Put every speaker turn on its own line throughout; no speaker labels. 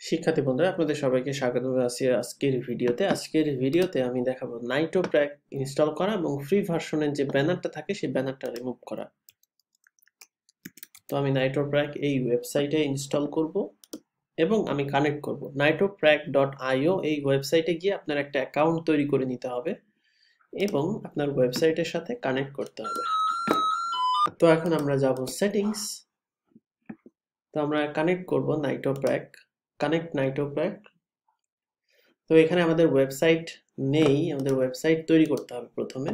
শিক্ষার্থী বন্ধুরা, আপনাদের সবাইকে স্বাগত। জানাচ্ছি আজকের ভিডিওতে আজকের ভিডিওতে আমি দেখাবো নাইটো প্র্যাক ইনস্টল করা এবং ফ্রি ভার্সনের যে ব্যানারটা থাকে, সেই ব্যানারটা রিমুভ করা। তো আমি নাইটো প্র্যাক এই ওয়েবসাইটে ইনস্টল করব এবং আমি কানেক্ট করব। নাইটো প্র্যাক ডট আইও এই ওয়েবসাইটে গিয়ে আপনার একটা অ্যাকাউন্ট তৈরি করে নিতে হবে এবং আপনার ওয়েবসাইটের সাথে কানেক্ট করতে হবে। তো এখন আমরা যাব সেটিংস তো আমরা কানেক্ট করব নাইটো প্র্যাক কানেক্ট নাইটো প্র্যাক তো এখানে আমাদের ওয়েবসাইট নেই, আমাদের ওয়েবসাইট তৈরি করতে হবে প্রথমে।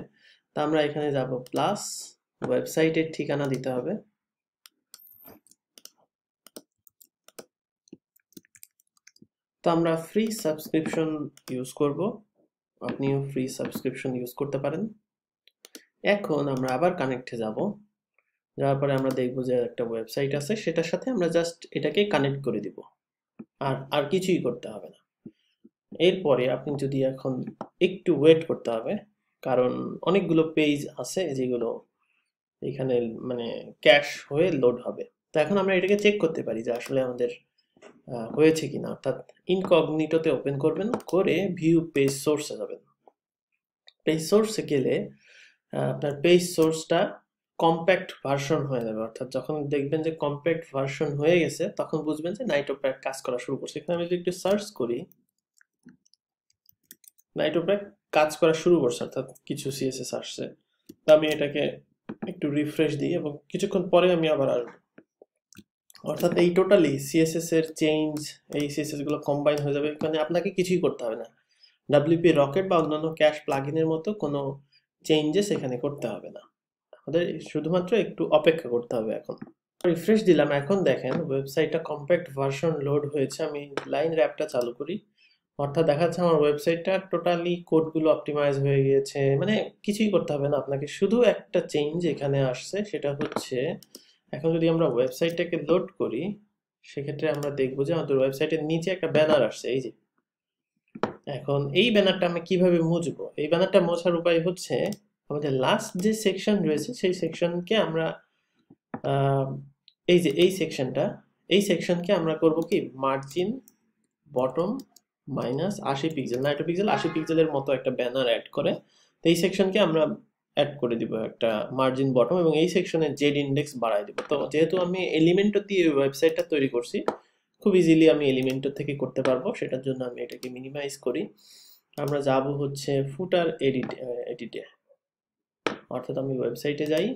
তা আমরা এখানে যাব প্লাস ওয়েবসাইটের ঠিকানা দিতে হবে। তো আমরা ফ্রি সাবস্ক্রিপশন ইউজ করব। আপনিও ফ্রি সাবস্ক্রিপশন ইউজ করতে পারেন। এখন আমরা আবার কানেক্টে যাব। যাওয়ার পরে আমরা দেখব যে একটা ওয়েবসাইট আছে, সেটার সাথে আমরা জাস্ট এটাকে কানেক্ট করে দিব। আর আর কিছুই করতে হবে না। এরপরে আপনি যদি এখন একটু ওয়েট করতে হবে, কারণ অনেকগুলো পেজ আছে যেগুলো এখানে মানে ক্যাশ হয়ে লোড হবে। তো এখন আমরা এটাকে চেক করতে পারি যে আসলে আমাদের হয়েছে কিনা। অর্থাৎ ইনকগনিটোতে ওপেন করবেন, করে ভিউ পেজ সোর্সে যাবেন। পেজ সোর্সে গেলে আপনার পেজ সোর্সটা কম্প্যাক্ট ভার্সন হয়ে যাবে। অর্থাৎ যখন দেখবেন যে কম্প্যাক্ট ভার্সন হয়ে গেছে, তখন বুঝবেন যে নাইটোপ্যাক কাজ করা শুরু করছে। এখানে আমি যদি একটু সার্চ করি নাইটোপ্যাক কাজ করা শুরু করছে, অর্থাৎ কিছু সিএসএস আসছে। তো আমি এটাকে একটু রিফ্রেশ দিই এবং কিছুক্ষণ পরে আমি আবার আসব। অর্থাৎ এই টোটালি সিএসএস এর চেঞ্জ এই সিএসএসগুলো কম্বাইন হয়ে যাবে। এখানে আপনাকে কিছুই করতে হবে না। ডাব্লিউপি রকেট বা অন্যান্য ক্যাশ প্লাগিনের মতো কোনো চেঞ্জেস এখানে করতে হবে না। আমাদের শুধুমাত্র একটু অপেক্ষা করতে হবে এখন। রিফ্রেশ দিলাম। এখন দেখেন, ওয়েবসাইটটা কম্প্যাক্ট ভার্সন লোড হয়েছে। আমি লাইন র্যাপটা চালু করি। অর্থাৎ দেখা যাচ্ছে আমার ওয়েবসাইটটা টোটালি কোডগুলো অপটিমাইজ হয়ে গিয়েছে। মানে কিছুই করতে হবে না আপনাকে। শুধু একটা চেঞ্জ এখানে আসছে, সেটা হচ্ছে, এখন যদি আমরা ওয়েবসাইটটাকে লোড করি, সেক্ষেত্রে আমরা দেখব যে আমাদের ওয়েবসাইটের নিচে একটা ব্যানার আসছে। এই যে, এখন এই ব্যানারটা আমি কীভাবে মুছবো? এই ব্যানারটা মোছার উপায় হচ্ছে আমাদের লাস্ট যে সেকশন রয়েছে, সেই সেকশনকে আমরা এই যে, এই সেকশনটা এই সেকশনকে আমরা করব কি? মার্জিন বটম মাইনাস আশি পিক্সেল নাইটো পিক্সেল আশি পিক্সেলের মতো একটা ব্যানার অ্যাড করে, তো এই সেকশনকে আমরা অ্যাড করে দিব একটা মার্জিন বটম এবং এই সেকশনে জেড ইন্ডেক্স বাড়াই দিব। তো যেহেতু আমি এলিমেন্টর দিয়ে ওয়েবসাইটটা তৈরি করছি, খুব ইজিলি আমি এলিমেন্টর থেকে করতে পারব, সেটার জন্য আমি এটাকে মিনিমাইজ করি। আমরা যাব হচ্ছে ফুটার এডিট এডিটে অর্থাৎ আমি ওয়েবসাইটে যাই,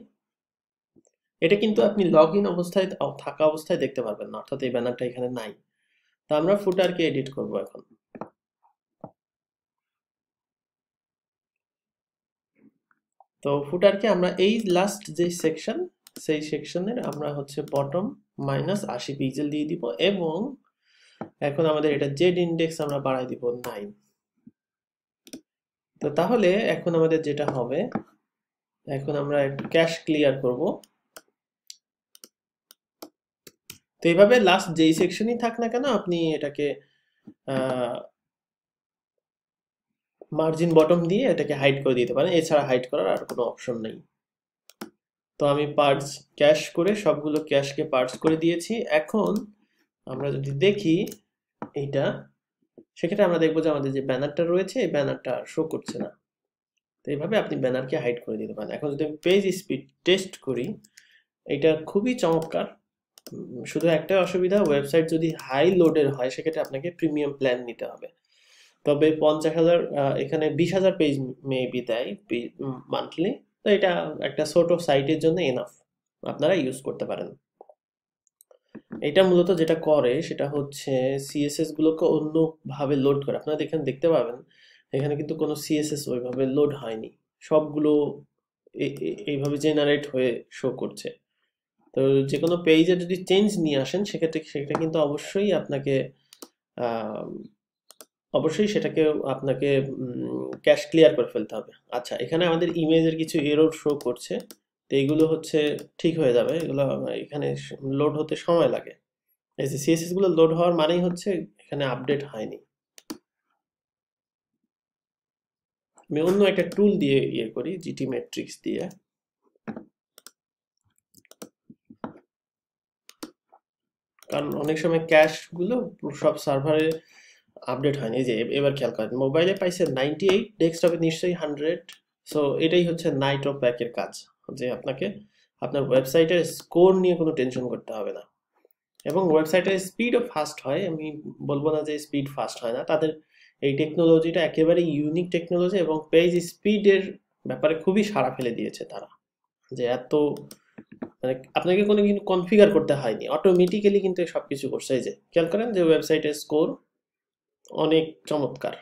এটা কিন্তু আপনি লগ ইন অবস্থায়, থাকা অবস্থায় দেখতে পারবেন না, অর্থাৎ এই ব্যানারটা এখানে নাই। তা আমরা ফুটারকে এডিট করব এখন। তো ফুটারকে আমরা এই লাস্ট যে সেকশন সেই সেকশনের আমরা হচ্ছে বটম মাইনাস আশি পিক্সেল দিয়ে দিব এবং এখন আমাদের এটা জেড ইন্ডেক্স আমরা বাড়াই দিব নাইন তো তাহলে এখন আমাদের যেটা হবে এখন আমরা একটু ক্যাশ ক্লিয়ার করব। তো এইভাবে লাস্ট যেই সেকশনই থাক না কেন, আপনি এটাকে মার্জিন বটম দিয়ে এটাকে হাইড করে দিতে পারেন। এছাড়া হাইড করার আর কোনো অপশন নেই। তো আমি পার্টস ক্যাশ করে সবগুলো ক্যাশকে পার্টস করে দিয়েছি। এখন আমরা যদি দেখি এইটা, সেক্ষেত্রে আমরা দেখব যে আমাদের যে ব্যানারটা রয়েছে, এই ব্যানারটা শো করছে না। তো এইভাবে আপনি ব্যানারকে হাইড করে দিতে পারেন। এখন যদি আমি পেজ স্পিড টেস্ট করি, এটা খুবই চমৎকার। শুধু একটা অসুবিধা ওয়েবসাইট যদি হাই লোডের হয়, সেক্ষেত্রে আপনাকে প্রিমিয়াম প্ল্যান নিতে হবে। তবে পঞ্চাশ হাজার এখানে বিশ হাজার পেজ মেবি দেয় মান্থলি তো এটা একটা ছোট সাইটের জন্য এনাফ আপনারা ইউজ করতে পারেন। এটা মূলত যেটা করে, সেটা হচ্ছে সিএসএস গুলোকে অন্যভাবে লোড করে। আপনারা এখানে দেখতে পাবেন এখানে কিন্তু কোনো সিএসএস ওইভাবে লোড হয়নি। সবগুলো এইভাবে জেনারেট হয়ে শো করছে। তো যে কোনো পেজে যদি চেঞ্জ নিয়ে আসেন, সেক্ষেত্রে, সেটা কিন্তু অবশ্যই আপনাকে অবশ্যই সেটাকে আপনাকে ক্যাশ ক্লিয়ার করে ফেলতে হবে। আচ্ছা এখানে আমাদের ইমেজের কিছু এরর শো করছে। তো এইগুলো হচ্ছে ঠিক হয়ে যাবে। এগুলো, এখানে লোড হতে সময় লাগে। এই যে সিএসএসগুলো লোড হওয়ার মানেই হচ্ছে এখানে আপডেট হয়নি। আমি অন্য একটা টুল দিয়ে ইয়ে করি জিটি ম্যাট্রিক্স দিয়ে। কারণ অনেক সময় ক্যাশগুলো সব সার্ভারে আপডেট হয়নি। যে এবার খেয়াল করেন মোবাইলে পাইছে নাইনটি এইট ডেস্কটপে নিশ্চয়ই হান্ড্রেড সো এটাই হচ্ছে নাইট অফ ব্যাকের কাজ, যে আপনাকে, আপনার ওয়েবসাইটের স্কোর নিয়ে কোনো টেনশন করতে হবে না। এবং ওয়েবসাইটের স্পিডও ফাস্ট হয়, আমি বলব না যে স্পিড ফাস্ট হয় না, তাদের এই টেকনোলজিটা একেবারে ইউনিক টেকনোলজি এবং পেজ স্পিডের ব্যাপারে খুবই সাড়া ফেলে দিয়েছে তারা। যে এত মানে আপনাকে কোনো কিন্তু কনফিগার করতে হয়নি। অটোমেটিক্যালি কিন্তু সব কিছু করছে। যে, খেয়াল করেন যে ওয়েবসাইটের স্কোর অনেক চমৎকার।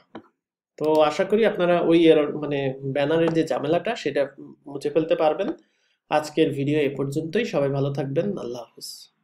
তো আশা করি আপনারা ওই মানে ব্যানারের যে ঝামেলাটা, সেটা মুছে ফেলতে পারবেন। আজকের ভিডিও এ পর্যন্তই। সবাই ভালো থাকবেন। আল্লাহ হাফিজ।